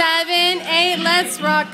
seven, eight. Let's rock.